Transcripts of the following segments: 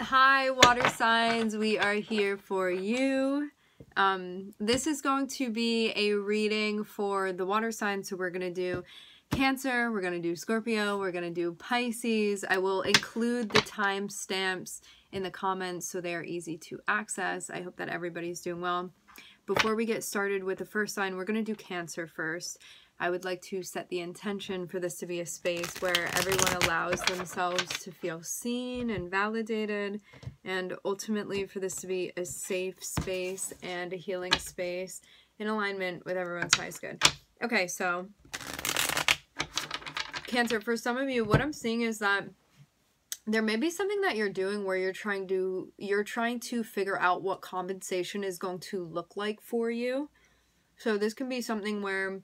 Hi, water signs. We are here for you. Um, this is going to be a reading for the water signs. So we're going to do Cancer, we're going to do Scorpio, we're going to do Pisces. I will include the timestamps in the comments so they are easy to access. I hope that everybody's doing well. Before we get started with the first sign, we're going to do Cancer first. I would like to set the intention for this to be a space where everyone allows themselves to feel seen and validated, and ultimately for this to be a safe space and a healing space in alignment with everyone's highest good. Okay, so Cancer, for some of you, what I'm seeing is that there may be something that you're doing where you're trying to you're trying to figure out what compensation is going to look like for you. So this can be something where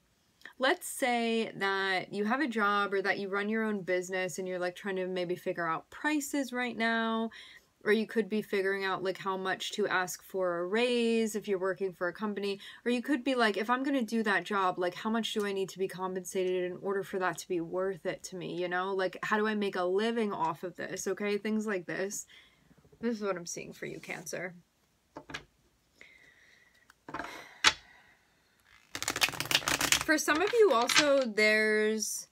let's say that you have a job or that you run your own business and you're like trying to maybe figure out prices right now or you could be figuring out like how much to ask for a raise if you're working for a company or you could be like if i'm going to do that job like how much do i need to be compensated in order for that to be worth it to me you know? Like how do i make a living off of this okay? Things like this. This is what i'm seeing for you cancer for some of you also there's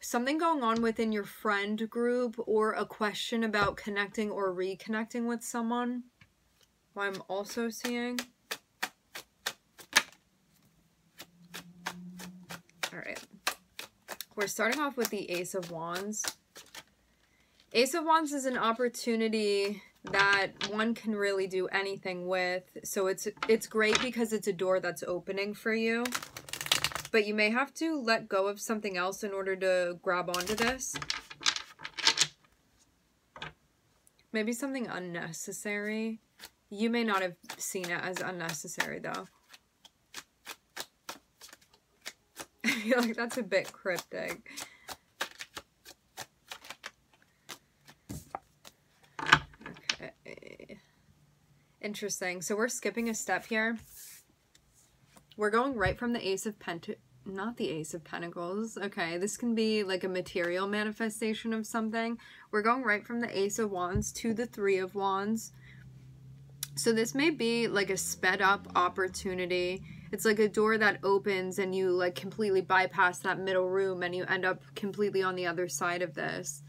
something going on within your friend group or a question about connecting or reconnecting with someone. I'm also seeing. All right we're starting off with the ace of wands. Ace of wands is an opportunity that one can really do anything with. So it's it's great because it's a door that's opening for you but you may have to let go of something else in order to grab onto this. Maybe something unnecessary. You may not have seen it as unnecessary, though. I feel like that's a bit cryptic. Okay. Interesting. So we're skipping a step here. We're going right from the Ace of Pent not the Ace of Pentacles. Okay, this can be like a material manifestation of something. We're going right from the Ace of Wands to the Three of Wands. So this may be like a sped up opportunity. It's like a door that opens and you like completely bypass that middle room and you end up completely on the other side of this.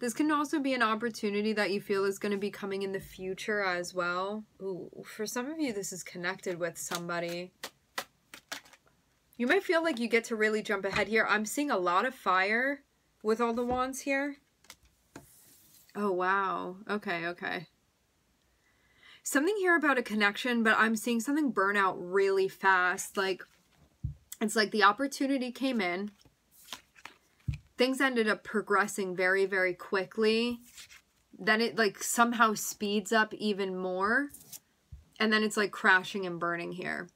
This can also be an opportunity that you feel is going to be coming in the future as well. Ooh, for some of you, this is connected with somebody. You might feel like you get to really jump ahead here. I'm seeing a lot of fire with all the wands here. Oh, wow. Okay, okay. Something here about a connection, but I'm seeing something burn out really fast. Like, it's like the opportunity came in. Things ended up progressing very, very quickly. Then it, like, somehow speeds up even more. And then it's, like, crashing and burning here.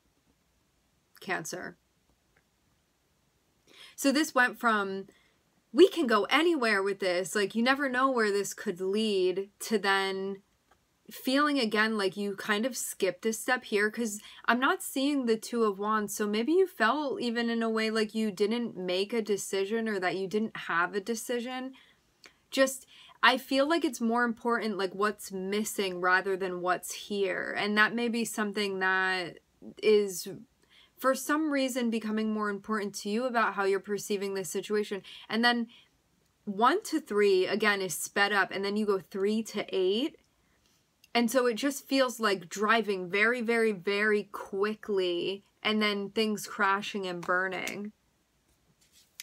Cancer. So this went from we can go anywhere with this, like you never know where this could lead, to then feeling again like you kind of skipped a step here because I'm not seeing the Two of Wands. So maybe you felt even in a way like you didn't make a decision or that you didn't have a decision. Just, I feel like it's more important like what's missing rather than what's here. And that may be something that is for some reason becoming more important to you about how you're perceiving this situation. And then one to three, again, is sped up, and then you go three to eight. And so it just feels like driving very, very, very quickly and then things crashing and burning.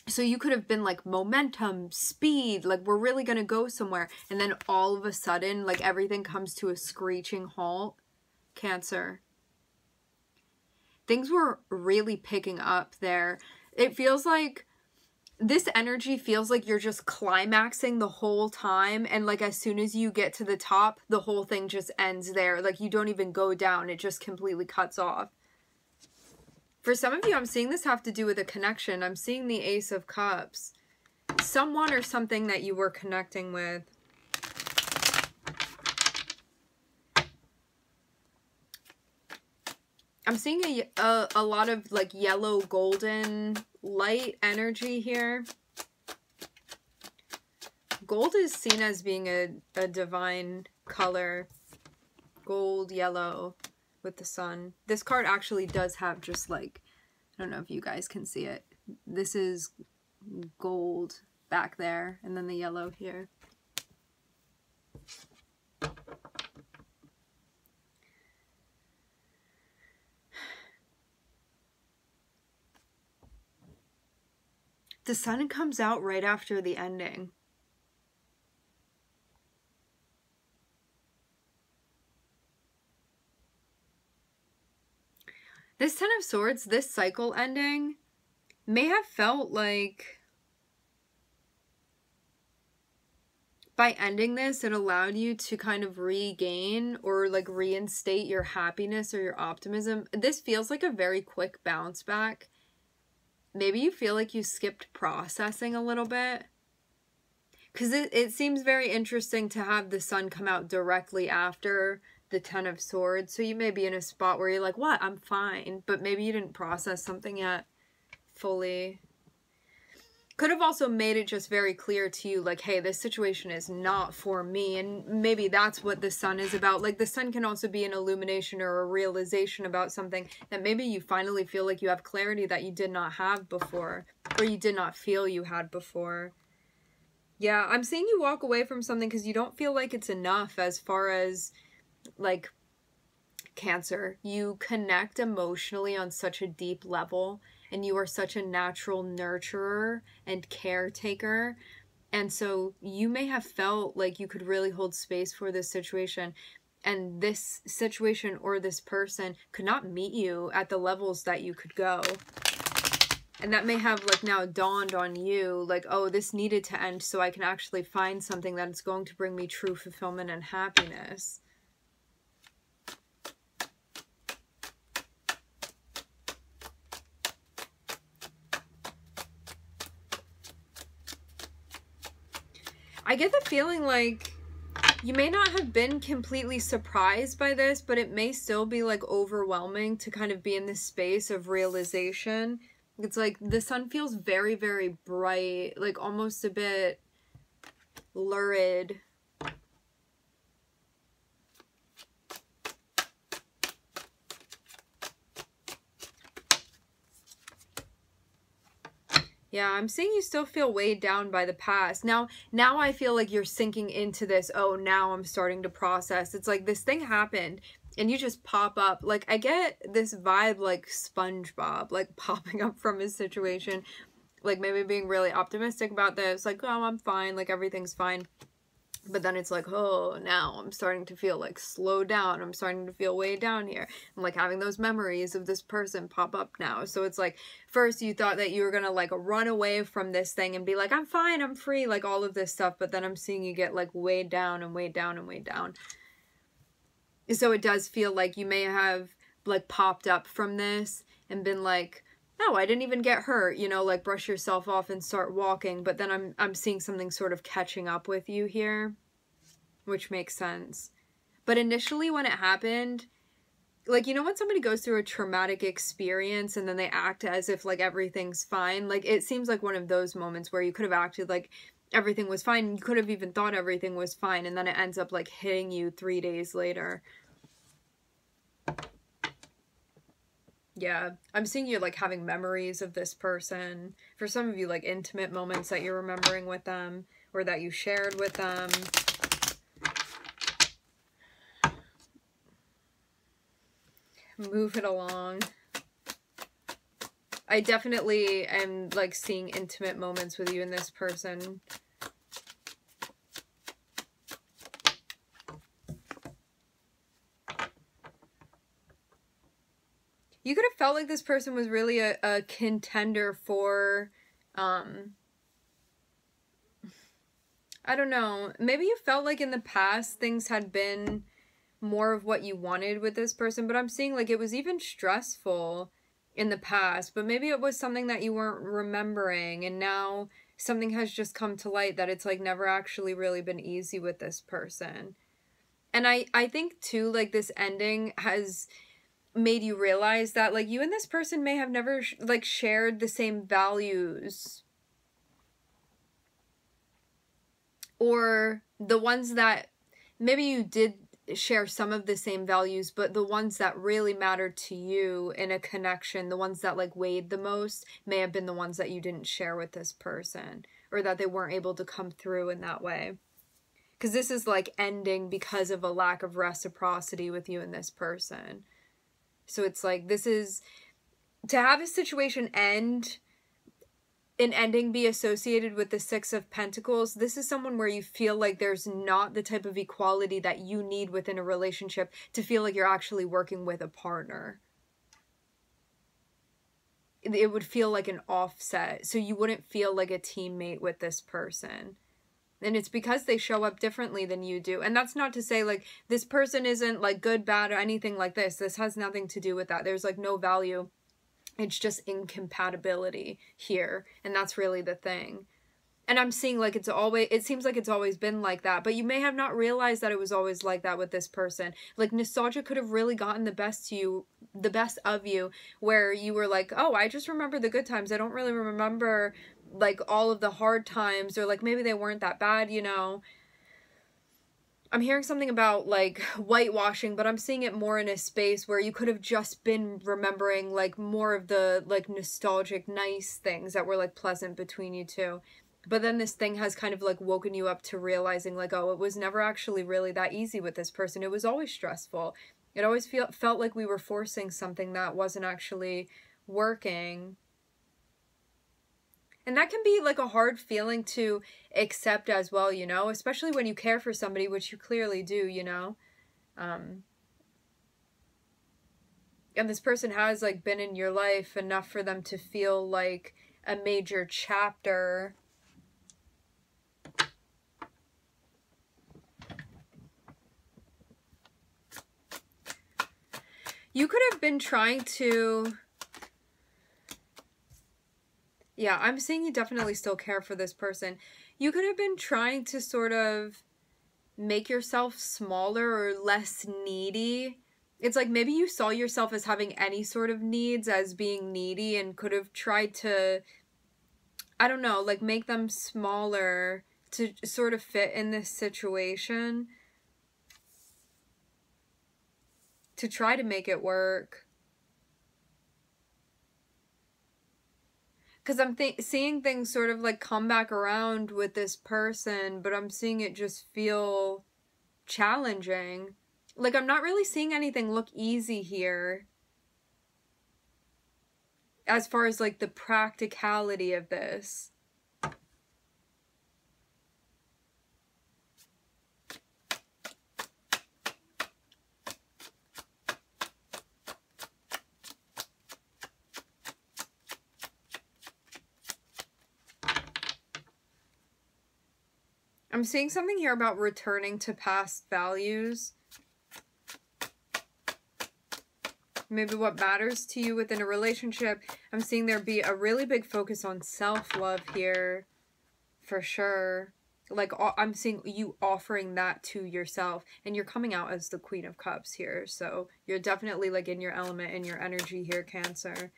So you could have been like momentum, speed, like we're really going to go somewhere. And then all of a sudden, like everything comes to a screeching halt. Cancer things were really picking up there. It feels like this energy feels like you're just climaxing the whole time and like as soon as you get to the top the whole thing just ends there. Like you don't even go down. It just completely cuts off. For some of you i'm seeing this have to do with a connection. I'm seeing the ace of cups. Someone or something that you were connecting with. I'm seeing a, a, a lot of like yellow golden light energy here. gold is seen as being a, a divine color. Gold, yellow with the sun. This card actually does have just like, I don't know if you guys can see it. This is gold back there and then the yellow here. The sun comes out right after the ending. This Ten of Swords, this cycle ending, may have felt like by ending this, it allowed you to kind of regain or like reinstate your happiness or your optimism. This feels like a very quick bounce back. Maybe you feel like you skipped processing a little bit. Because it, it seems very interesting to have the sun come out directly after the Ten of Swords. So you may be in a spot where you're like, what? I'm fine. But maybe you didn't process something yet fully. Could have also made it just very clear to you, like, hey, this situation is not for me. And maybe that's what the sun is about. Like, the sun can also be an illumination or a realization about something that maybe you finally feel like you have clarity that you did not have before, or you did not feel you had before. Yeah, I'm seeing you walk away from something because you don't feel like it's enough as far as like cancer you connect emotionally on such a deep level and you are such a natural nurturer and caretaker. And so you may have felt like you could really hold space for this situation and this situation or this person could not meet you at the levels that you could go. And that may have like now dawned on you like oh this needed to end so i can actually find something that's going to bring me true fulfillment and happiness I get the feeling like you may not have been completely surprised by this, but it may still be like overwhelming to kind of be in this space of realization. It's like the sun feels very, very bright, like almost a bit lurid Yeah, I'm seeing you still feel weighed down by the past. Now, now I feel like you're sinking into this, oh, now I'm starting to process. It's like this thing happened and you just pop up. Like I get this vibe like SpongeBob, like popping up from his situation, like maybe being really optimistic about this, like, oh, I'm fine, like everything's fine but then it's like oh now i'm starting to feel like slow down. I'm starting to feel way down here. I'm like having those memories of this person pop up now. So it's like first you thought that you were gonna like run away from this thing and be like i'm fine i'm free like all of this stuff but then i'm seeing you get like way down and way down and way down. So it does feel like you may have like popped up from this and been like no, I didn't even get hurt, you know, like brush yourself off and start walking, but then I'm I'm seeing something sort of catching up with you here, which makes sense. But initially when it happened, like you know when somebody goes through a traumatic experience and then they act as if like everything's fine, like it seems like one of those moments where you could have acted like everything was fine, you could have even thought everything was fine and then it ends up like hitting you 3 days later. Yeah, I'm seeing you like having memories of this person. For some of you, like intimate moments that you're remembering with them or that you shared with them. Move it along. I definitely am like seeing intimate moments with you and this person. You could have felt like this person was really a, a contender for um I don't know. Maybe you felt like in the past things had been more of what you wanted with this person, but I'm seeing like it was even stressful in the past, but maybe it was something that you weren't remembering and now something has just come to light that it's like never actually really been easy with this person. And I I think too like this ending has made you realize that like you and this person may have never sh- like shared the same values or the ones that maybe you did share some of the same values, but the ones that really mattered to you in a connection, the ones that like weighed the most, may have been the ones that you didn't share with this person or that they weren't able to come through in that way. Because this is like ending because of a lack of reciprocity with you and this person. So it's like this is to have a situation end an ending be associated with the Six of Pentacles, this is someone where you feel like there's not the type of equality that you need within a relationship to feel like you're actually working with a partner. It would feel like an offset, so you wouldn't feel like a teammate with this person. And it's because they show up differently than you do. And that's not to say like this person isn't like good, bad, or anything like this. This has nothing to do with that. There's like no value it's just incompatibility here. And that's really the thing. And I'm seeing like it's always, it seems like it's always been like that, but you may have not realized that it was always like that with this person. Like nostalgia could have really gotten the best to you, the best of you, where you were like, oh, I just remember the good times. I don't really remember like all of the hard times, or like maybe they weren't that bad, you know? I'm hearing something about like whitewashing, but I'm seeing it more in a space where you could have just been remembering like more of the like nostalgic, nice things that were like pleasant between you two. But then this thing has kind of like woken you up to realizing like, oh, it was never actually really that easy with this person. It was always stressful. It always feel, felt like we were forcing something that wasn't actually working. And that can be like a hard feeling to accept as well, you know, especially when you care for somebody, which you clearly do, you know. Um, and this person has like been in your life enough for them to feel like a major chapter you could have been trying to yeah, I'm seeing you definitely still care for this person. You could have been trying to sort of make yourself smaller or less needy. It's like maybe you saw yourself as having any sort of needs as being needy and could have tried to I don't know, like make them smaller to sort of fit in this situation. To try to make it work. Because I'm th- seeing things sort of like come back around with this person, but I'm seeing it just feel challenging. Like, I'm not really seeing anything look easy here. As far as like the practicality of this. I'm seeing something here about returning to past values. Maybe what matters to you within a relationship. I'm seeing there be a really big focus on self-love here. For sure. Like, I'm seeing you offering that to yourself. And you're coming out as the Queen of Cups here. So, you're definitely, like, in your element, in your energy here, Cancer.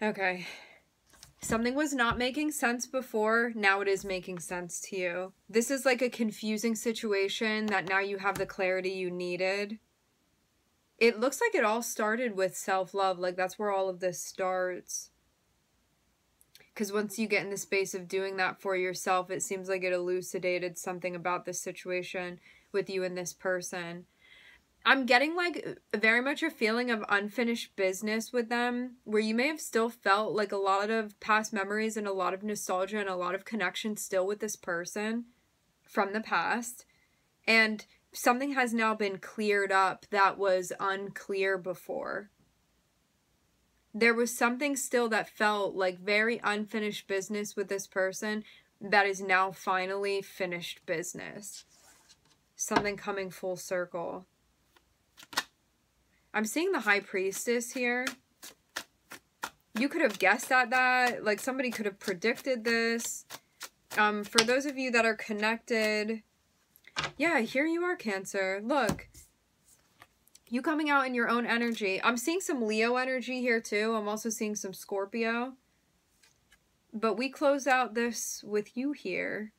Okay. Something was not making sense before, now it is making sense to you. This is like a confusing situation that now you have the clarity you needed. It looks like it all started with self-love, like that's where all of this starts. Because once you get in the space of doing that for yourself, it seems like it elucidated something about this situation with you and this person. I'm getting like very much a feeling of unfinished business with them where you may have still felt like a lot of past memories and a lot of nostalgia and a lot of connection still with this person from the past. And something has now been cleared up that was unclear before. There was something still that felt like very unfinished business with this person that is now finally finished business. Something coming full circle. I'm seeing the High Priestess here. You could have guessed at that. Like, somebody could have predicted this. Um, for those of you that are connected, yeah, here you are, Cancer. Look, you coming out in your own energy. I'm seeing some Leo energy here, too. I'm also seeing some Scorpio. But we close out this with you here.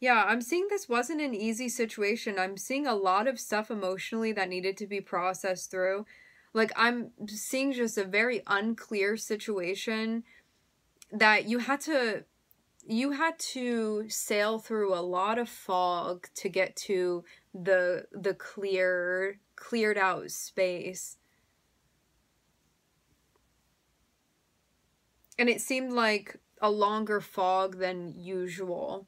Yeah, I'm seeing this wasn't an easy situation. I'm seeing a lot of stuff emotionally that needed to be processed through. Like, I'm seeing just a very unclear situation that you had to you had to sail through a lot of fog to get to the the clear cleared out space and it seemed like a longer fog than usual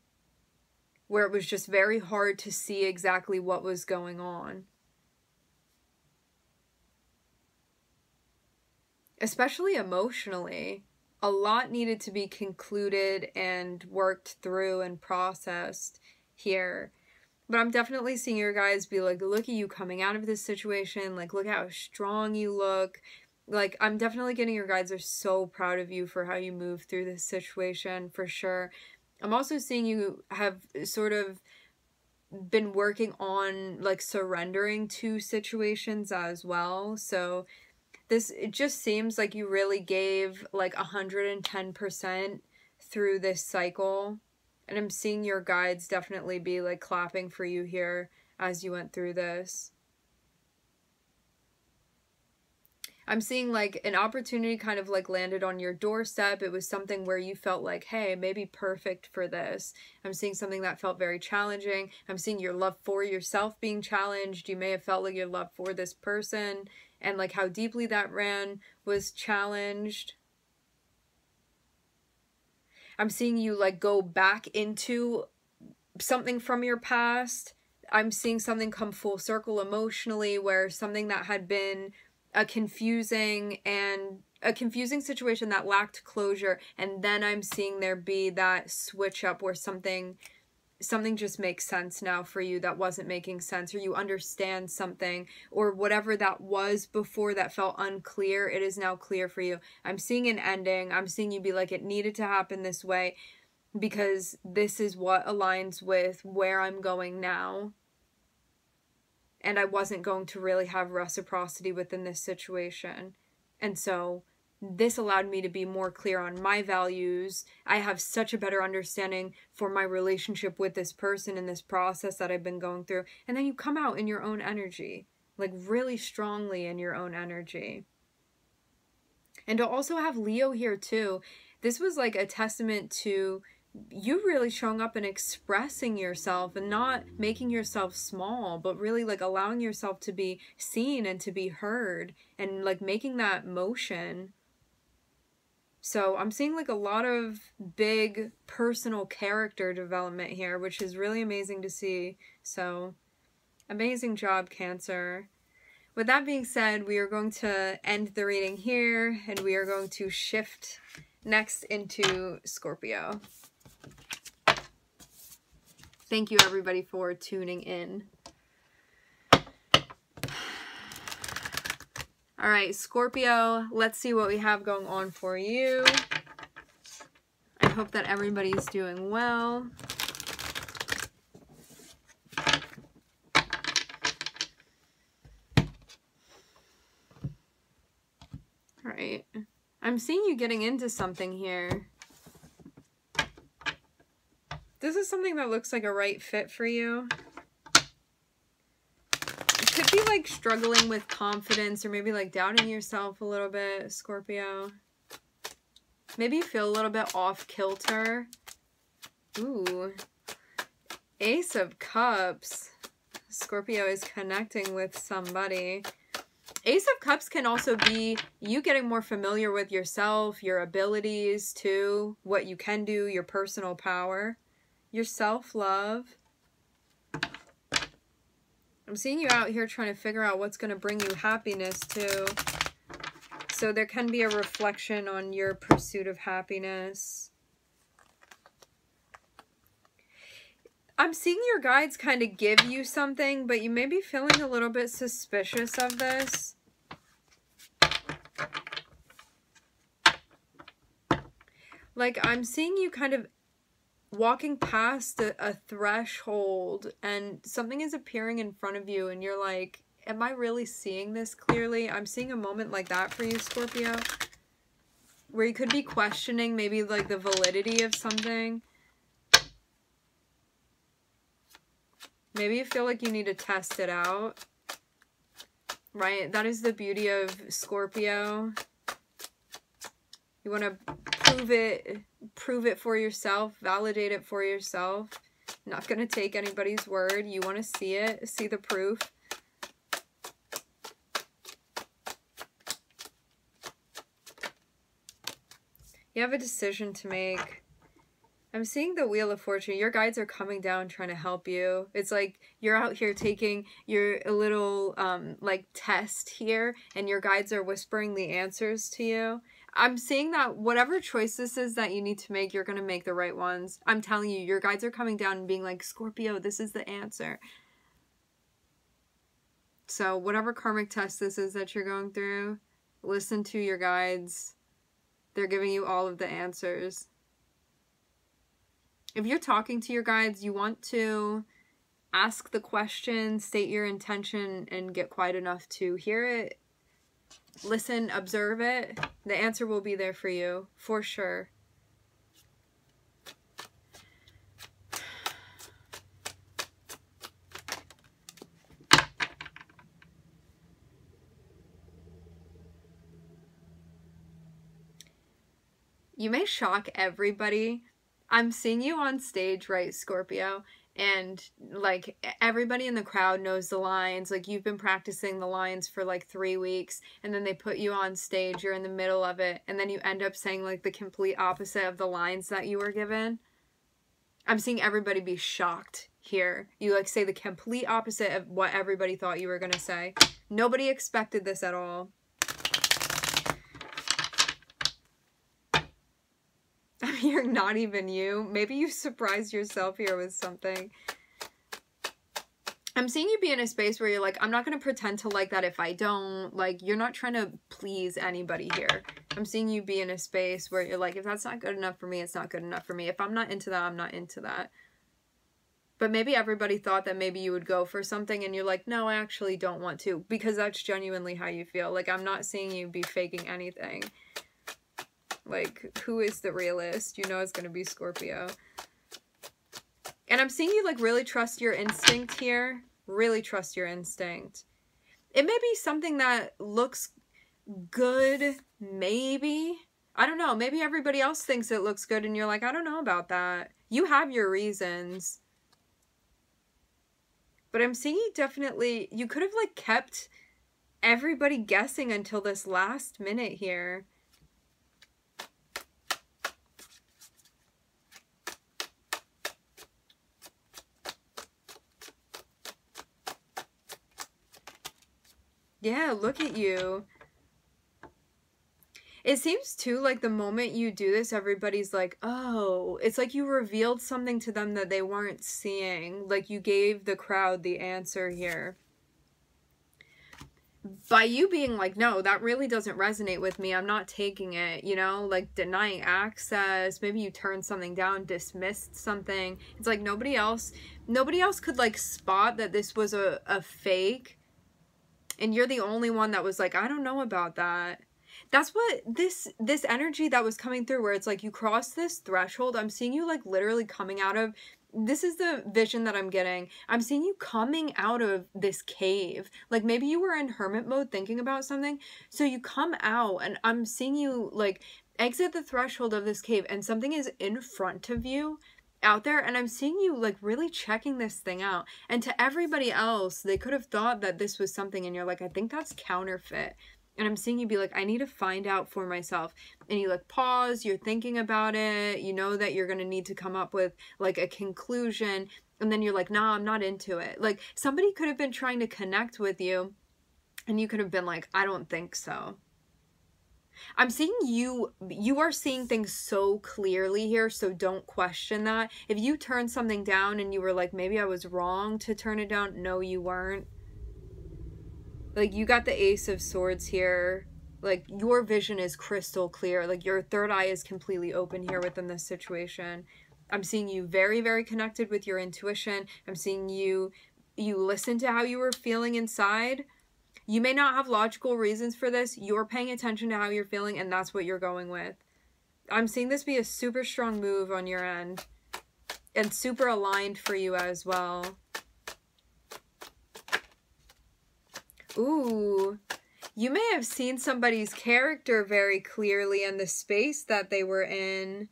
where it was just very hard to see exactly what was going on especially emotionally a lot needed to be concluded and worked through and processed here. But I'm definitely seeing your guys be like, look at you coming out of this situation. Like, look how strong you look. Like, I'm definitely getting your guys are so proud of you for how you move through this situation for sure. I'm also seeing you have sort of been working on like surrendering to situations as well. So this it just seems like you really gave like 110% through this cycle and i'm seeing your guides definitely be like clapping for you here as you went through this I'm seeing like an opportunity kind of like landed on your doorstep. It was something where you felt like, hey, maybe perfect for this. I'm seeing something that felt very challenging. I'm seeing your love for yourself being challenged. You may have felt like your love for this person and like how deeply that ran was challenged. I'm seeing you like go back into something from your past. I'm seeing something come full circle emotionally where something that had been a confusing and a confusing situation that lacked closure and then I'm seeing there be that switch up where something something just makes sense now for you that wasn't making sense or you understand something or whatever that was before that felt unclear it is now clear for you. I'm seeing an ending. I'm seeing you be like it needed to happen this way because this is what aligns with where i'm going now and i wasn't going to really have reciprocity within this situation and so this allowed me to be more clear on my values. I have such a better understanding for my relationship with this person in this process that I've been going through. And then you come out in your own energy, like really strongly in your own energy. And to also have Leo here too, this was like a testament to you really showing up and expressing yourself and not making yourself small, but really like allowing yourself to be seen and to be heard and like making that motion so I'm seeing like a lot of big personal character development here, which is really amazing to see. So amazing job, Cancer. With that being said, we are going to end the reading here and we are going to shift next into Scorpio. Thank you everybody for tuning in. All right, Scorpio, let's see what we have going on for you. I hope that everybody's doing well. All right. I'm seeing you getting into something here. This is something that looks like a right fit for you could be like struggling with confidence or maybe like doubting yourself a little bit, Scorpio. Maybe you feel a little bit off kilter. Ooh. Ace of Cups. Scorpio is connecting with somebody. Ace of Cups can also be you getting more familiar with yourself, your abilities too, what you can do, your personal power, your self-love. I'm seeing you out here trying to figure out what's going to bring you happiness too. So there can be a reflection on your pursuit of happiness. I'm seeing your guides kind of give you something, but you may be feeling a little bit suspicious of this. Like, I'm seeing you kind of walking past a, a threshold and something is appearing in front of you and you're like, am I really seeing this clearly? I'm seeing a moment like that for you, Scorpio. where you could be questioning maybe like the validity of something. Maybe you feel like you need to test it out. Right? That is the beauty of Scorpio. You want to prove it prove it for yourself, validate it for yourself. Not going to take anybody's word. You want to see it, see the proof. You have a decision to make. I'm seeing the Wheel of Fortune. Your guides are coming down trying to help you. It's like you're out here taking your a little um like test here and your guides are whispering the answers to you. I'm saying that whatever choice this is that you need to make, you're going to make the right ones. I'm telling you, your guides are coming down and being like, "Scorpio, this is the answer." So, whatever karmic test this is that you're going through, listen to your guides they're giving you all of the answers. If you're talking to your guides, you want to ask the question, state your intention, and get quiet enough to hear it, listen, observe it. The answer will be there for you, for sure. you may shock everybody. I'm seeing you on stage, right, Scorpio? And like everybody in the crowd knows the lines. Like you've been practicing the lines for like three weeks, and then they put you on stage, you're in the middle of it, and then you end up saying like the complete opposite of the lines that you were given. I'm seeing everybody be shocked here. You like say the complete opposite of what everybody thought you were to say. Nobody expected this at all. you're not even you. Maybe you surprised yourself here with something. I'm seeing you be in a space where you're like, I'm not going to pretend to like that if I don't. Like, you're not trying to please anybody here. I'm seeing you be in a space where you're like, if that's not good enough for me, it's not good enough for me. If I'm not into that, I'm not into that. But maybe everybody thought that maybe you would go for something and you're like, no, I actually don't want to. Because that's genuinely how you feel. Like, I'm not seeing you be faking anything. Like, who is the realist? You know it's going to be Scorpio. And I'm seeing you, like, really trust your instinct here. Really trust your instinct. It may be something that looks good, maybe. I don't know. Maybe everybody else thinks it looks good and you're like, I don't know about that. You have your reasons. But I'm seeing you definitely, you could have, like, kept everybody guessing until this last minute here. Yeah, look at you. It seems too like the moment you do this, everybody's like, oh, it's like you revealed something to them that they weren't seeing. Like you gave the crowd the answer here. By you being like, no, that really doesn't resonate with me. I'm not taking it, you know, like denying access. Maybe you turned something down, dismissed something. It's like nobody else, nobody else could like spot that this was a, a fake and you're the only one that was like i don't know about that. That's what this this energy that was coming through where it's like you cross this threshold. I'm seeing you like literally coming out of this is the vision that i'm getting. I'm seeing you coming out of this cave. Like maybe you were in hermit mode thinking about something so you come out and i'm seeing you like exit the threshold of this cave and something is in front of you out there and I'm seeing you like really checking this thing out. And to everybody else, they could have thought that this was something and you're like, I think that's counterfeit. And I'm seeing you be like, I need to find out for myself. And you like pause, you're thinking about it, you know that you're gonna need to come up with like a conclusion. And then you're like, nah, I'm not into it. Like somebody could have been trying to connect with you and you could have been like, I don't think so. I'm seeing you you are seeing things so clearly here, so don't question that. If you turn something down and you were like maybe I was wrong to turn it down, no you weren't. Like you got the ace of swords here. Like your vision is crystal clear. Like your third eye is completely open here within this situation. I'm seeing you very very connected with your intuition. I'm seeing you you listen to how you were feeling inside You may not have logical reasons for this. You're paying attention to how you're feeling, and that's what you're going with. I'm seeing this be a super strong move on your end and super aligned for you as well. Ooh, you may have seen somebody's character very clearly in the space that they were in.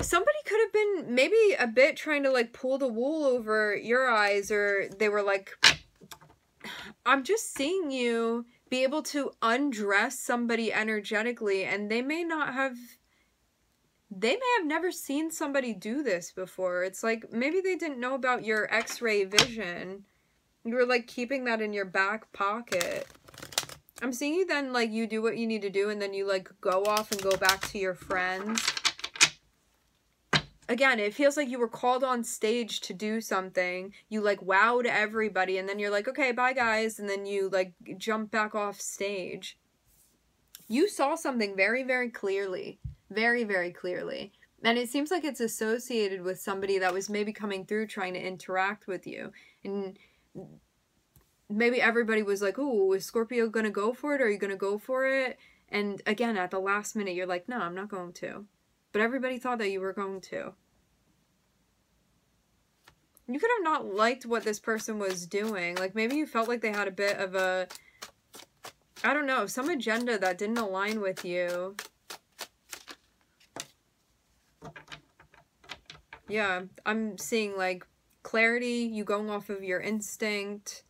Somebody could have been maybe a bit trying to like pull the wool over your eyes, or they were like, I'm just seeing you be able to undress somebody energetically, and they may not have they may have never seen somebody do this before. It's like maybe they didn't know about your x-ray vision. You were like keeping that in your back pocket. I'm seeing you then like you do what you need to do and then you like go off and go back to your friends. Again, it feels like you were called on stage to do something. You like wowed everybody and then you're like, okay, bye guys. And then you like jump back off stage. You saw something very, very clearly very, very clearly. And it seems like it's associated with somebody that was maybe coming through trying to interact with you. And maybe everybody was like, oh, is Scorpio going to go for it? Are you going to go for it? And again, at the last minute, you're like, no, I'm not going to. But everybody thought that you were going to. You could have not liked what this person was doing. Like, maybe you felt like they had a bit of a, I don't know, some agenda that didn't align with you. yeah, I'm seeing like clarity, you going off of your instinct.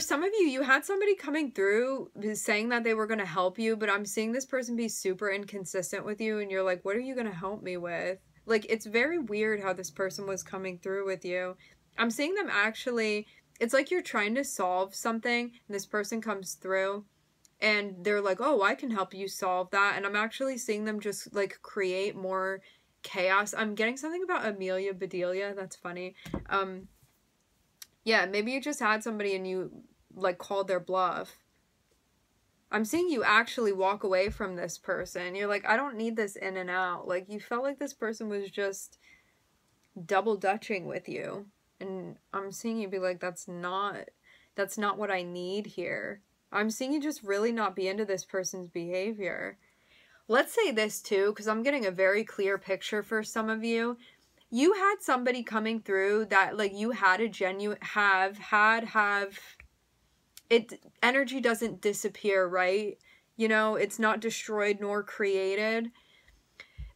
For some of you, you had somebody coming through saying that they were going to help you, but I'm seeing this person be super inconsistent with you, and you're like, what are you going to help me with? Like, it's very weird how this person was coming through with you. I'm seeing them actually, it's like you're trying to solve something, and this person comes through, and they're like, oh, I can help you solve that. And I'm actually seeing them just like create more chaos. I'm getting something about Amelia Bedelia. That's funny. Um, yeah, maybe you just had somebody and you like called their bluff. I'm seeing you actually walk away from this person. You're like, I don't need this in and out. Like you felt like this person was just double dutching with you. And I'm seeing you be like, that's not that's not what I need here. I'm seeing you just really not be into this person's behavior. Let's say this too, because I'm getting a very clear picture for some of you you had somebody coming through that like you had a genuine have had have it energy doesn't disappear right? You know it's not destroyed nor created.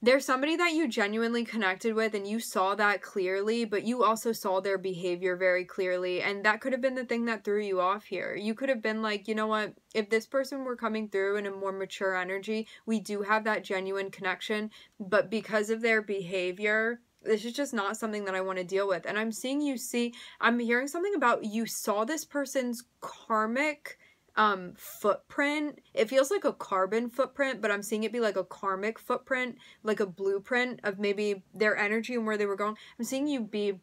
There's somebody that you genuinely connected with and you saw that clearly but you also saw their behavior very clearly and that could have been the thing that threw you off here. You could have been like you know what? If this person were coming through in a more mature energy we do have that genuine connection but because of their behavior this is just not something that I want to deal with. And I'm seeing you see, I'm hearing something about you saw this person's karmic um footprint it feels like a carbon footprint but i'm seeing it be like a karmic footprint like a blueprint of maybe their energy and where they were going i'm seeing you be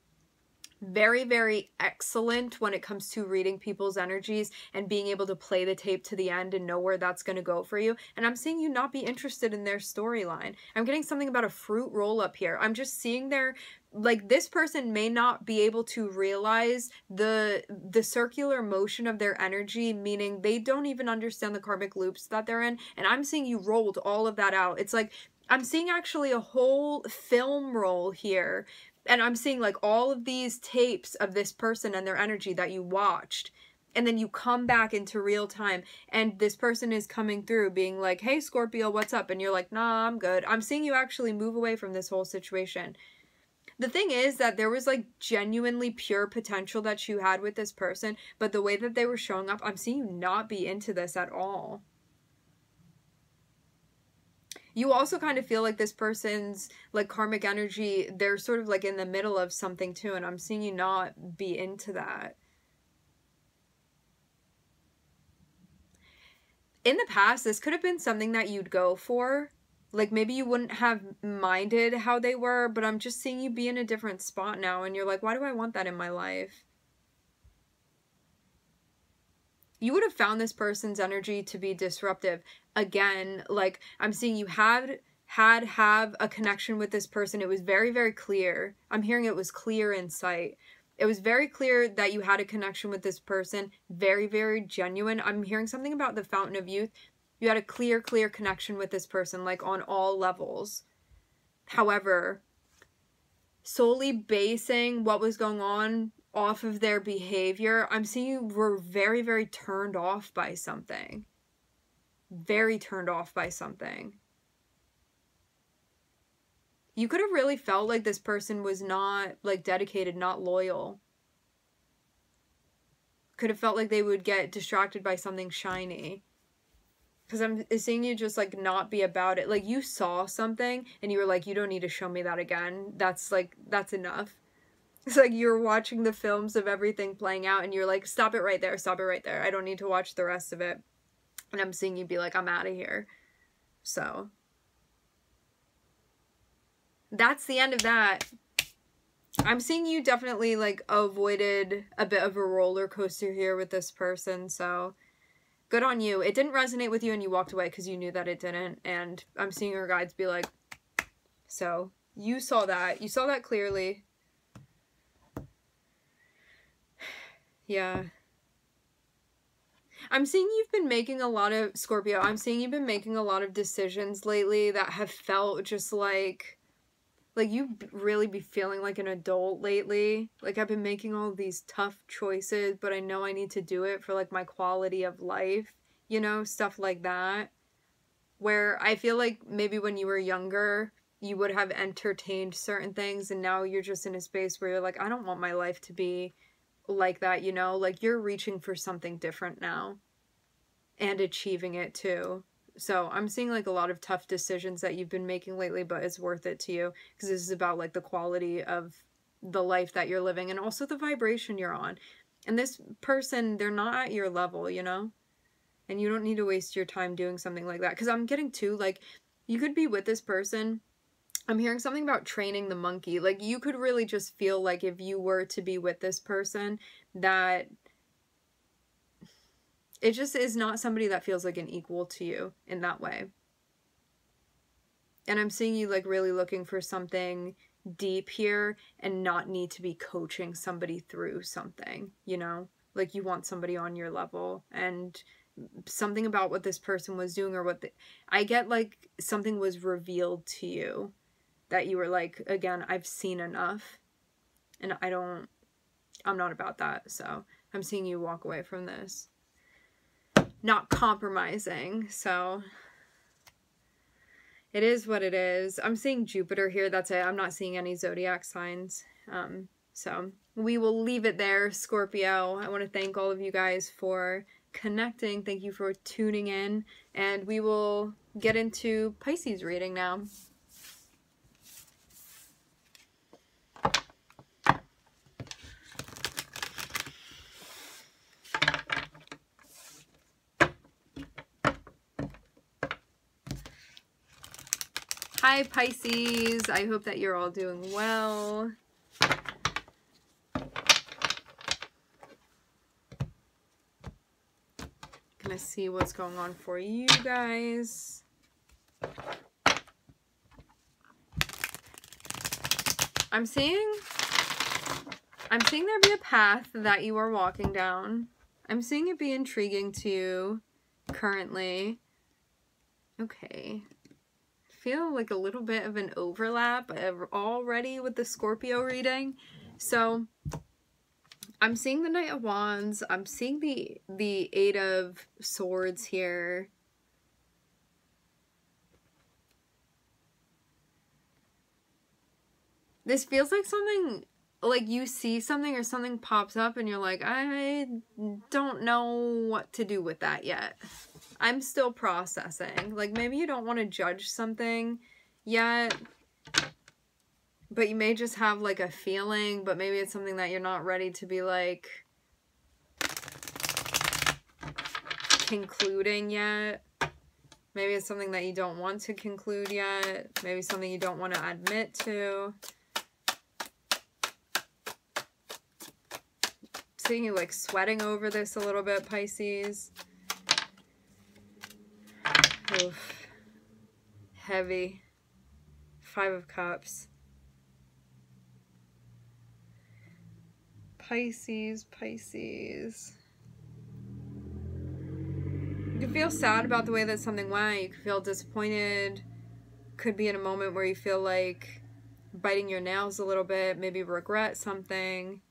very, very excellent when it comes to reading people's energies and being able to play the tape to the end and know where that's going to go for you. And I'm seeing you not be interested in their storyline. I'm getting something about a fruit roll up here. I'm just seeing their like this person may not be able to realize the the circular motion of their energy meaning they don't even understand the karmic loops that they're in and i'm seeing you rolled all of that out it's like i'm seeing actually a whole film roll here and I'm seeing like all of these tapes of this person and their energy that you watched and then you come back into real time and this person is coming through being like hey scorpio what's up? And you're like nah i'm good. I'm seeing you actually move away from this whole situation. The thing is that there was like genuinely pure potential that you had with this person but the way that they were showing up i'm seeing you not be into this at all you also kind of feel like this person's like karmic energy they're sort of like in the middle of something too and i'm seeing you not be into that. In the past this could have been something that you'd go for. Like maybe you wouldn't have minded how they were but i'm just seeing you be in a different spot now and you're like why do i want that in my life you would have found this person's energy to be disruptive. Again, like I'm seeing you had had have a connection with this person. It was very very clear. I'm hearing it was clear in sight. It was very clear that you had a connection with this person. Very very genuine. I'm hearing something about the fountain of youth. You had a clear clear connection with this person like on all levels. However, solely basing what was going on off of their behavior, I'm seeing you were very, very turned off by something. Very turned off by something. You could have really felt like this person was not, like, dedicated, not loyal. Could have felt like they would get distracted by something shiny. Because I'm seeing you just, like, not be about it. Like, you saw something and you were like, you don't need to show me that again. That's, like, that's enough it's like you're watching the films of everything playing out and you're like, stop it right there, stop it right there. I don't need to watch the rest of it. And I'm seeing you be like, I'm out of here. So that's the end of that. I'm seeing you definitely like avoided a bit of a roller coaster here with this person. So good on you. It didn't resonate with you and you walked away because you knew that it didn't. And I'm seeing your guides be like, so you saw that. You saw that clearly. Yeah. I'm seeing you've been making a lot of Scorpio. I'm seeing you've been making a lot of decisions lately that have felt just like like you really be feeling like an adult lately. Like I've been making all these tough choices, but I know I need to do it for like my quality of life, you know, stuff like that. Where I feel like maybe when you were younger, you would have entertained certain things and now you're just in a space where you're like I don't want my life to be like that, you know? Like you're reaching for something different now and achieving it too. So I'm seeing like a lot of tough decisions that you've been making lately, but it's worth it to you because this is about like the quality of the life that you're living and also the vibration you're on. And this person, they're not at your level, you know? And you don't need to waste your time doing something like that. Because I'm getting too, like, you could be with this person I'm hearing something about training the monkey. Like you could really just feel like if you were to be with this person that it just is not somebody that feels like an equal to you in that way. And I'm seeing you like really looking for something deep here and not need to be coaching somebody through something, you know? Like you want somebody on your level and something about what this person was doing or what the, I get like something was revealed to you that you were like, again, I've seen enough and I don't, I'm not about that. So I'm seeing you walk away from this. Not compromising. So it is what it is. I'm seeing Jupiter here. That's it. I'm not seeing any zodiac signs. Um, so we will leave it there, Scorpio. I want to thank all of you guys for connecting. Thank you for tuning in. And we will get into Pisces reading now. Hi Pisces, I hope that you're all doing well. Gonna see what's going on for you guys. I'm seeing I'm seeing there be a path that you are walking down. I'm seeing it be intriguing to you currently. Okay feel like a little bit of an overlap already with the Scorpio reading. So I'm seeing the Knight of Wands. I'm seeing the the Eight of Swords here. This feels like something like you see something or something pops up and you're like, I don't know what to do with that yet. I'm still processing. Like maybe you don't want to judge something yet, but you may just have like a feeling, but maybe it's something that you're not ready to be like concluding yet. Maybe it's something that you don't want to conclude yet. Maybe something you don't want to admit to. seeing you like sweating over this a little bit, Pisces. Heavy. Five of Cups. Pisces, Pisces. You can feel sad about the way that something went. You can feel disappointed. Could be in a moment where you feel like biting your nails a little bit, maybe regret something.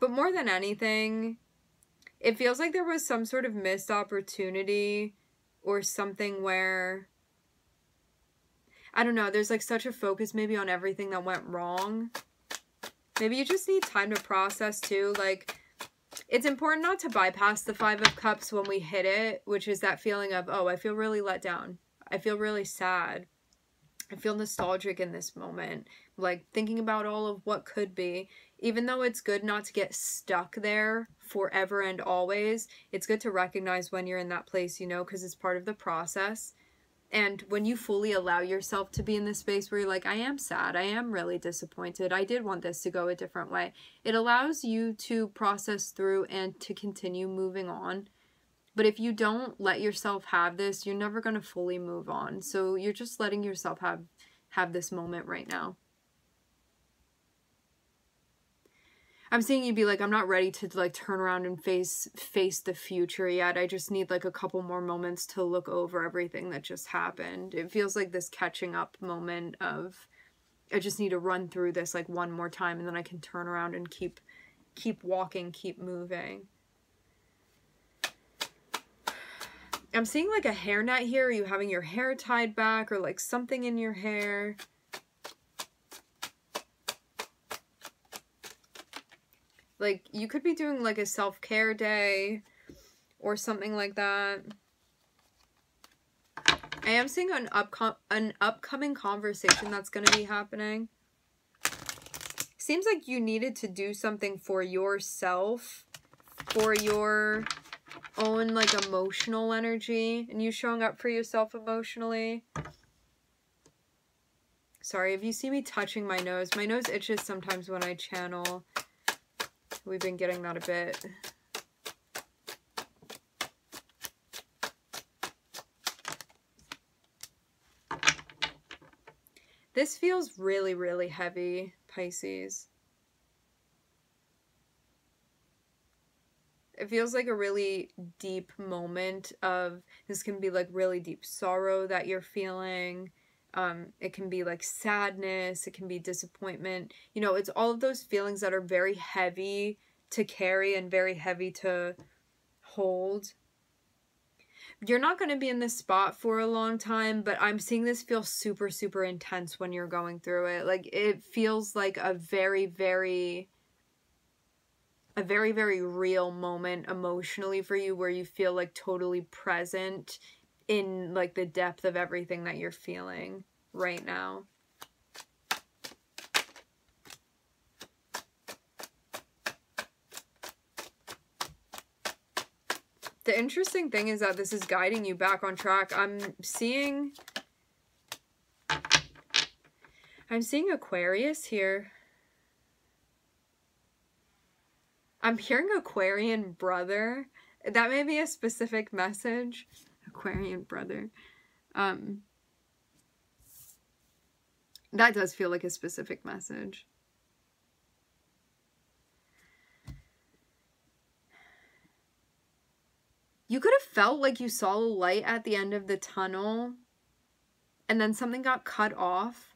But more than anything, it feels like there was some sort of missed opportunity or something where I don't know, there's like such a focus maybe on everything that went wrong. Maybe you just need time to process too. Like, it's important not to bypass the Five of Cups when we hit it, which is that feeling of, oh, I feel really let down. I feel really sad. I feel nostalgic in this moment. Like, thinking about all of what could be. Even though it's good not to get stuck there forever and always, it's good to recognize when you're in that place, you know, because it's part of the process. And when you fully allow yourself to be in this space where you're like, I am sad, I am really disappointed, I did want this to go a different way, it allows you to process through and to continue moving on. But if you don't let yourself have this, you're never going to fully move on. So you're just letting yourself have have this moment right now. I'm seeing you be like, I'm not ready to like turn around and face face the future yet. I just need like a couple more moments to look over everything that just happened. It feels like this catching up moment of I just need to run through this like one more time and then I can turn around and keep keep walking, keep moving. I'm seeing like a hairnet here. Are you having your hair tied back or like something in your hair? Like, you could be doing, like, a self-care day or something like that. I am seeing an, upcom an upcoming conversation that's going to be happening. Seems like you needed to do something for yourself, for your own, like, emotional energy, and you showing up for yourself emotionally. Sorry, if you see me touching my nose, my nose itches sometimes when I channel. We've been getting that a bit. This feels really, really heavy, Pisces. It feels like a really deep moment of, this can be like really deep sorrow that you're feeling. Um, it can be like sadness, it can be disappointment. You know, it's all of those feelings that are very heavy to carry and very heavy to hold. You're not going to be in this spot for a long time, but I'm seeing this feel super, super intense when you're going through it. Like, it feels like a very, very a very very real moment emotionally for you where you feel like totally present in like the depth of everything that you're feeling right now. The interesting thing is that this is guiding you back on track. I'm seeing I'm seeing Aquarius here. I'm hearing Aquarian brother. That may be a specific message. Aquarian brother. Um, that does feel like a specific message. You could have felt like you saw a light at the end of the tunnel and then something got cut off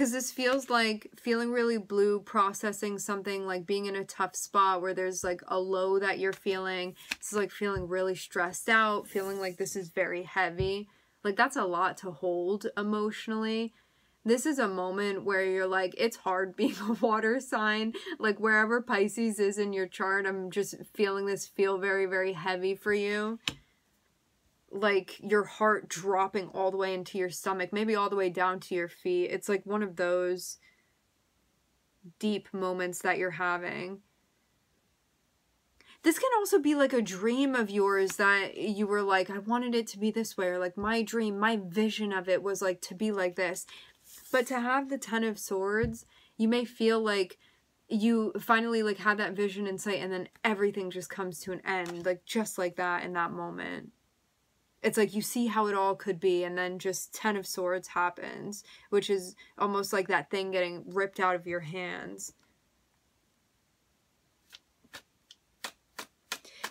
because this feels like feeling really blue, processing something, like being in a tough spot where there's like a low that you're feeling. This is like feeling really stressed out, feeling like this is very heavy. Like that's a lot to hold emotionally. This is a moment where you're like, it's hard being a water sign. Like wherever Pisces is in your chart, I'm just feeling this feel very, very heavy for you like your heart dropping all the way into your stomach, maybe all the way down to your feet. It's like one of those deep moments that you're having. This can also be like a dream of yours that you were like, I wanted it to be this way, or like my dream, my vision of it was like to be like this. But to have the Ten of Swords, you may feel like you finally like had that vision and sight and then everything just comes to an end like just like that in that moment it's like you see how it all could be and then just 10 of swords happens which is almost like that thing getting ripped out of your hands.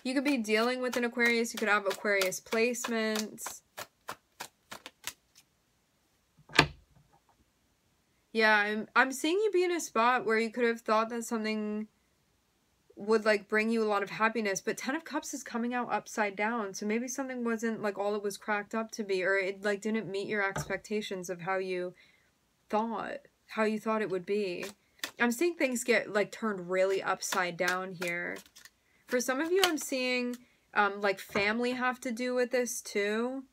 You could be dealing with an aquarius you could have aquarius placements. Yeah, I'm I'm seeing you be in a spot where you could have thought that something would like bring you a lot of happiness, but 10 of cups is coming out upside down. So maybe something wasn't like all it was cracked up to be or it like didn't meet your expectations of how you thought, how you thought it would be. I'm seeing things get like turned really upside down here. For some of you I'm seeing um like family have to do with this too.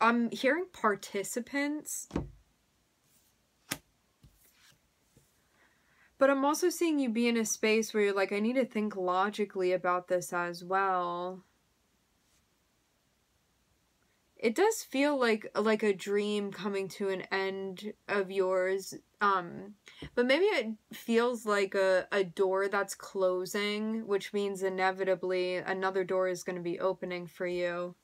I'm hearing participants But I'm also seeing you be in a space where you're like, I need to think logically about this as well. It does feel like like a dream coming to an end of yours. Um, but maybe it feels like a, a door that's closing, which means inevitably another door is going to be opening for you.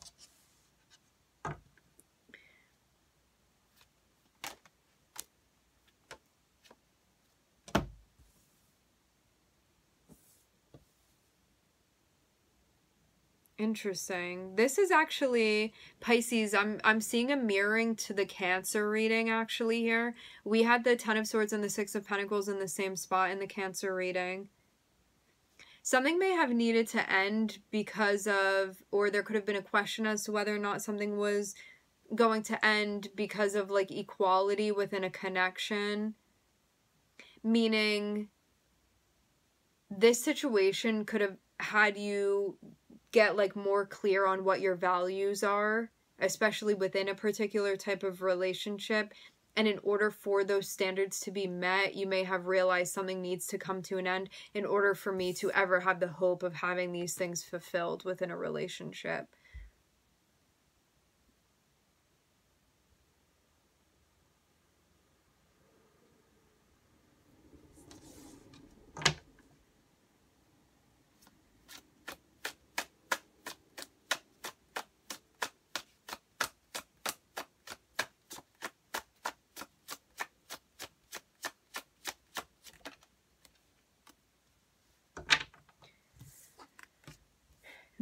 Interesting. This is actually Pisces. I'm I'm seeing a mirroring to the Cancer reading actually here. We had the 10 of swords and the 6 of pentacles in the same spot in the Cancer reading. Something may have needed to end because of or there could have been a question as to whether or not something was going to end because of like equality within a connection. Meaning this situation could have had you get like more clear on what your values are, especially within a particular type of relationship. And in order for those standards to be met, you may have realized something needs to come to an end in order for me to ever have the hope of having these things fulfilled within a relationship.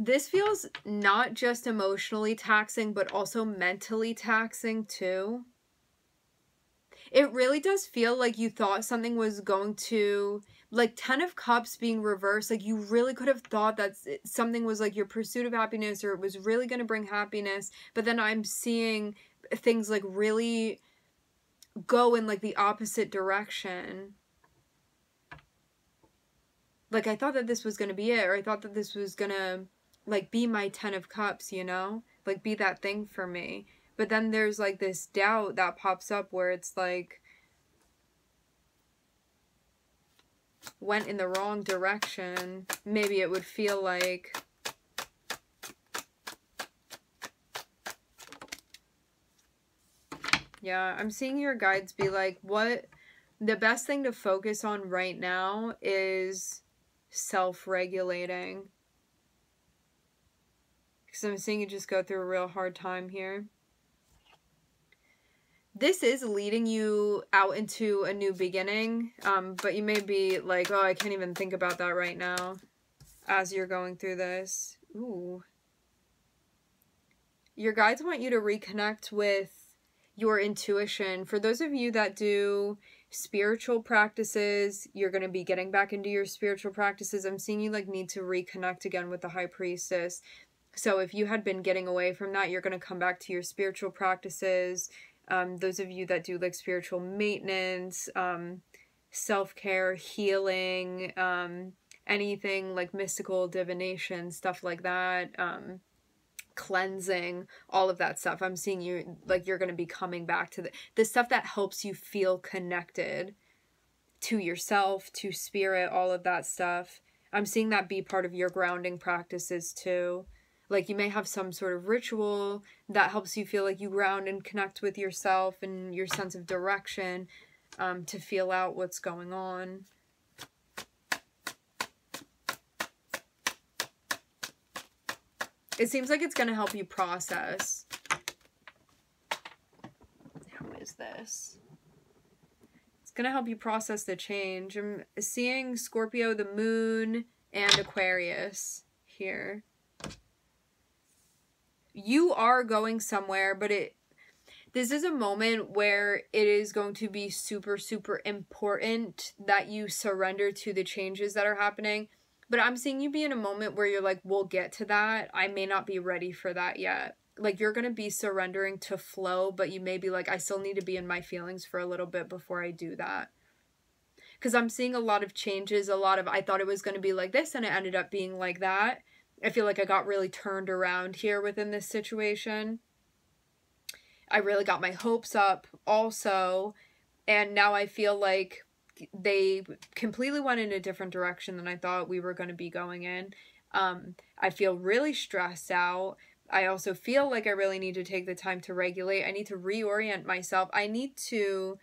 This feels not just emotionally taxing, but also mentally taxing too. It really does feel like you thought something was going to, like 10 of cups being reversed, like you really could have thought that something was like your pursuit of happiness or it was really going to bring happiness. But then I'm seeing things like really go in like the opposite direction like I thought that this was going to be it or I thought that this was going to like be my 10 of cups, you know? Like be that thing for me. But then there's like this doubt that pops up where it's like went in the wrong direction. Maybe it would feel like Yeah, I'm seeing your guides be like, what the best thing to focus on right now is self regulating. Because I'm seeing you just go through a real hard time here. This is leading you out into a new beginning, um, but you may be like, oh, I can't even think about that right now as you're going through this. Ooh. Your guides want you to reconnect with your intuition. For those of you that do spiritual practices, you're going to be getting back into your spiritual practices. I'm seeing you like need to reconnect again with the high priestess. So if you had been getting away from that, you're going to come back to your spiritual practices. Um, those of you that do like spiritual maintenance, um, self care, healing, um, anything like mystical divination, stuff like that, um, cleansing, all of that stuff. I'm seeing you like you're going to be coming back to the, the stuff that helps you feel connected to yourself, to spirit, all of that stuff. I'm seeing that be part of your grounding practices too like you may have some sort of ritual that helps you feel like you ground and connect with yourself and your sense of direction um, to feel out what's going on. It seems like it's going to help you process. How is this? It's going to help you process the change. I'm seeing Scorpio, the moon, and Aquarius here. You are going somewhere, but it this is a moment where it is going to be super super important that you surrender to the changes that are happening but I'm seeing you be in a moment where you're like, we'll get to that. I may not be ready for that yet. Like, you're going to be surrendering to flow, but you may be like, I still need to be in my feelings for a little bit before I do that. Because I'm seeing a lot of changes, a lot of, I thought it was going to be like this, and it ended up being like that. I feel like I got really turned around here within this situation. I really got my hopes up also. And now I feel like they completely went in a different direction than I thought we were going to be going in. Um, I feel really stressed out. I also feel like I really need to take the time to regulate. I need to reorient myself. I need to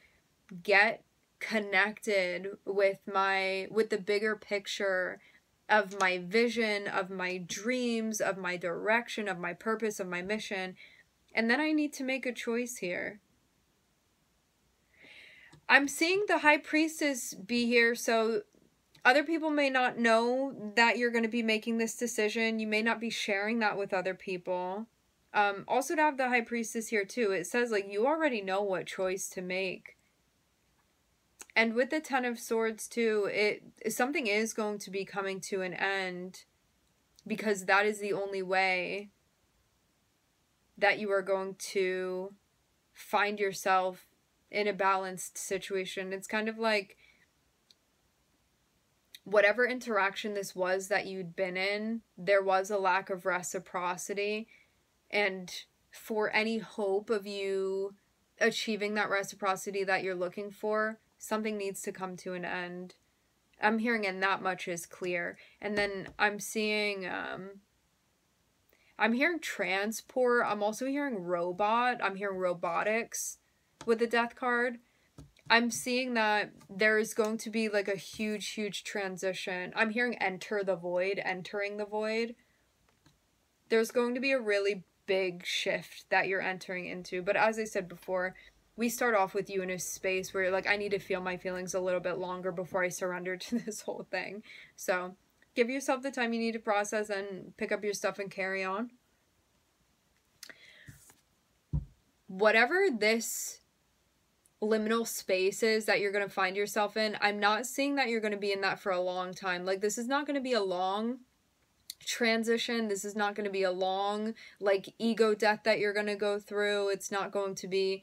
get connected with my with the bigger picture of my vision, of my dreams, of my direction, of my purpose, of my mission. And then I need to make a choice here. I'm seeing the high priestess be here, so other people may not know that you're going to be making this decision. You may not be sharing that with other people. Um, also to have the high priestess here too, it says like you already know what choice to make. And with the ten of swords too, it something is going to be coming to an end because that is the only way that you are going to find yourself in a balanced situation. It's kind of like whatever interaction this was that you'd been in, there was a lack of reciprocity. And for any hope of you achieving that reciprocity that you're looking for, something needs to come to an end. I'm hearing and that much is clear. And then I'm seeing um I'm hearing transport. I'm also hearing robot. I'm hearing robotics with the death card. I'm seeing that there is going to be like a huge, huge transition. I'm hearing enter the void, entering the void. There's going to be a really big shift that you're entering into. But as I said before, we start off with you in a space where like I need to feel my feelings a little bit longer before I surrender to this whole thing. So give yourself the time you need to process and pick up your stuff and carry on. Whatever this liminal space is that you're going to find yourself in, I'm not seeing that you're going to be in that for a long time. Like, this is not going to be a long transition. This is not going to be a long, like, ego death that you're going to go through. It's not going to be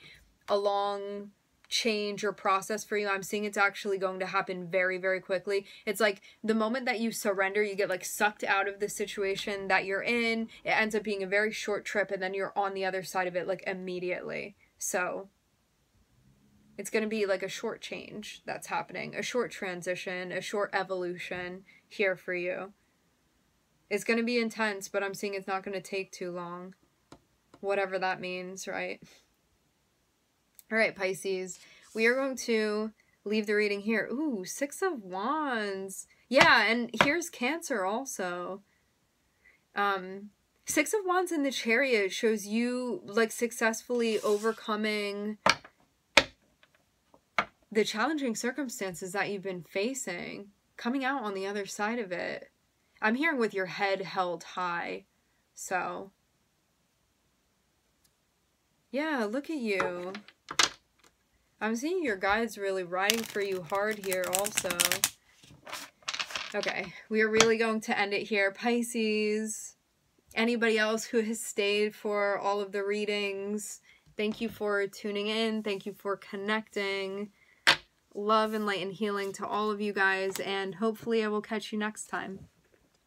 a long change or process for you. I'm seeing it's actually going to happen very, very quickly. It's like the moment that you surrender, you get like sucked out of the situation that you're in. It ends up being a very short trip, and then you're on the other side of it like immediately. So, it's going to be like a short change that's happening, a short transition, a short evolution here for you. It's going to be intense, but I'm seeing it's not going to take too long. Whatever that means, right? All right, Pisces. We are going to leave the reading here. Ooh, Six of Wands. Yeah, and here's Cancer also. Um, Six of Wands in the Chariot shows you, like, successfully overcoming the challenging circumstances that you've been facing, coming out on the other side of it. I'm hearing with your head held high. So, yeah, look at you. I'm seeing your guides really riding for you hard here also. Okay, we are really going to end it here. Pisces, anybody else who has stayed for all of the readings, thank you for tuning in. Thank you for connecting love and light and healing to all of you guys, and hopefully I will catch you next time.